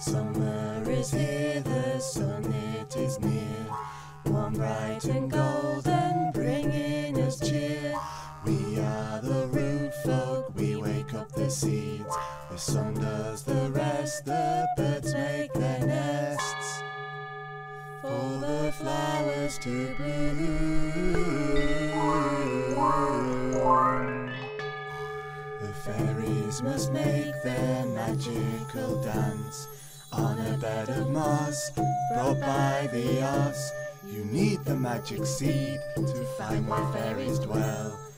Summer is here, the sun it is near. Warm, bright and golden, bringing us cheer. We are the root folk, we wake up the seeds. The sun does the rest, the birds make their nests. For the flowers to bloom. The fairies must make their magical dance of moss brought by the Oz. You need the magic seed to find where fairies dwell.